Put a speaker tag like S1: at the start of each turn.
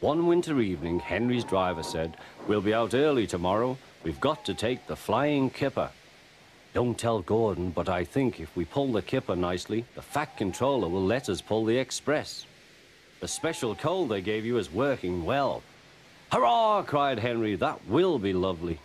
S1: One winter evening, Henry's driver said, We'll be out early tomorrow. We've got to take the Flying Kipper. Don't tell Gordon, but I think if we pull the Kipper nicely, the Fat Controller will let us pull the Express. The special coal they gave you is working well. Hurrah! cried Henry. That will be lovely.